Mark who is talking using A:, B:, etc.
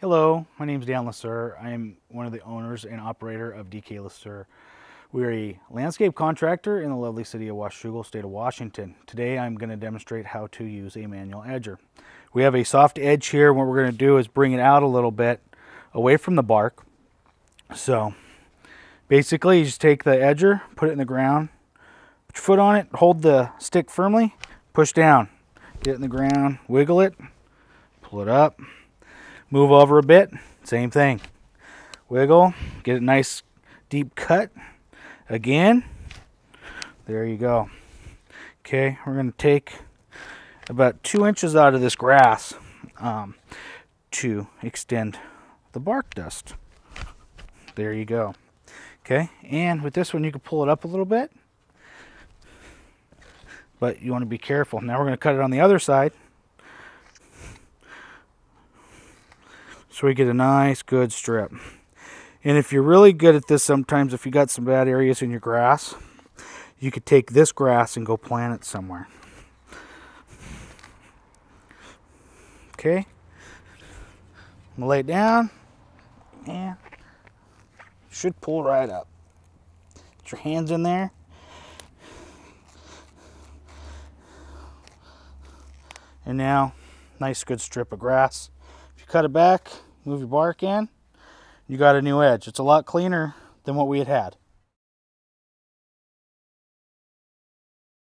A: Hello, my name is Dan LeSieur. I am one of the owners and operator of DK LeSieur. We're a landscape contractor in the lovely city of Washougal, state of Washington. Today I'm going to demonstrate how to use a manual edger. We have a soft edge here. What we're going to do is bring it out a little bit away from the bark. So basically you just take the edger, put it in the ground, put your foot on it, hold the stick firmly, push down, get in the ground, wiggle it, pull it up, Move over a bit, same thing. Wiggle, get a nice deep cut. Again, there you go. Okay, we're going to take about two inches out of this grass um, to extend the bark dust. There you go. Okay, and with this one you can pull it up a little bit, but you want to be careful. Now we're going to cut it on the other side. So we get a nice good strip. And if you're really good at this sometimes, if you got some bad areas in your grass, you could take this grass and go plant it somewhere. Okay. I'm lay it down. Yeah. Should pull right up. Get your hands in there. And now, nice good strip of grass. If you cut it back, move your bark in, you got a new edge. It's a lot cleaner than what we had had.